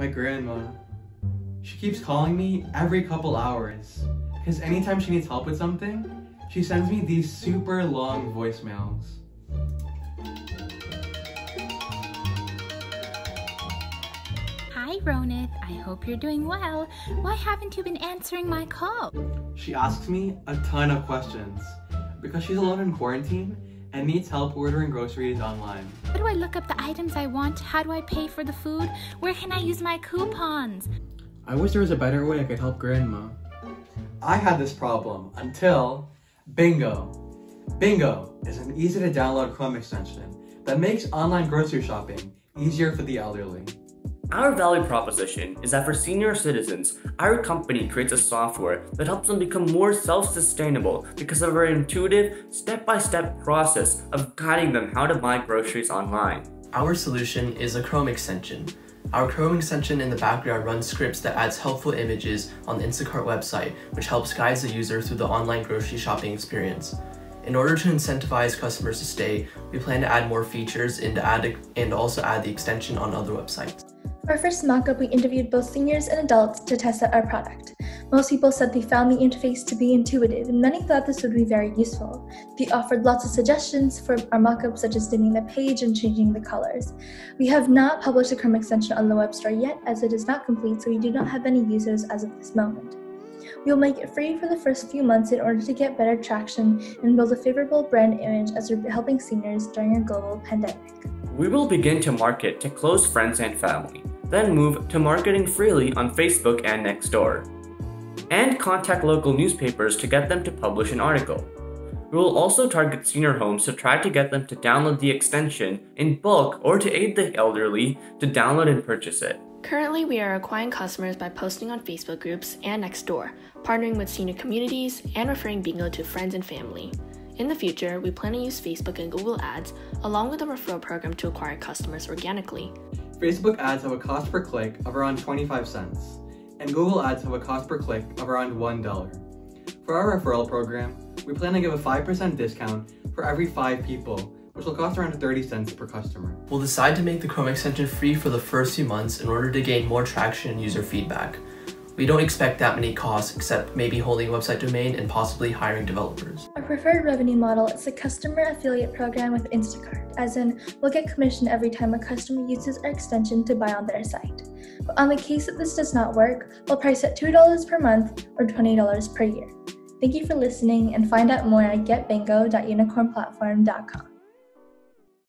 My grandma. She keeps calling me every couple hours. Because anytime she needs help with something, she sends me these super long voicemails. Hi, Ronith. I hope you're doing well. Why haven't you been answering my call? She asks me a ton of questions. Because she's alone in quarantine and needs help ordering groceries online. How do I look up the items I want? How do I pay for the food? Where can I use my coupons? I wish there was a better way I could help Grandma. I had this problem until Bingo. Bingo is an easy to download Chrome extension that makes online grocery shopping easier for the elderly. Our value proposition is that for senior citizens, our company creates a software that helps them become more self-sustainable because of our intuitive, step-by-step process of guiding them how to buy groceries online. Our solution is a Chrome extension. Our Chrome extension in the background runs scripts that adds helpful images on the Instacart website, which helps guide the user through the online grocery shopping experience. In order to incentivize customers to stay, we plan to add more features and, add, and also add the extension on other websites. For our first mockup, we interviewed both seniors and adults to test out our product. Most people said they found the interface to be intuitive, and many thought this would be very useful. They offered lots of suggestions for our mockup, such as dimming the page and changing the colors. We have not published the Chrome extension on the web store yet, as it is not complete, so we do not have any users as of this moment. We will make it free for the first few months in order to get better traction and build a favorable brand image as we're helping seniors during a global pandemic. We will begin to market to close friends and family then move to marketing freely on Facebook and Nextdoor. And contact local newspapers to get them to publish an article. We will also target senior homes to try to get them to download the extension in bulk or to aid the elderly to download and purchase it. Currently, we are acquiring customers by posting on Facebook groups and Nextdoor, partnering with senior communities, and referring Bingo to friends and family. In the future, we plan to use Facebook and Google Ads along with a referral program to acquire customers organically. Facebook ads have a cost per click of around 25 cents, and Google ads have a cost per click of around $1. For our referral program, we plan to give a 5% discount for every 5 people, which will cost around 30 cents per customer. We'll decide to make the Chrome extension free for the first few months in order to gain more traction and user feedback. We don't expect that many costs except maybe holding a website domain and possibly hiring developers. Our preferred revenue model is a customer affiliate program with Instacart, as in, we'll get commission every time a customer uses our extension to buy on their site. But on the case that this does not work, we'll price at $2 per month or $20 per year. Thank you for listening and find out more at getbingo.unicornplatform.com.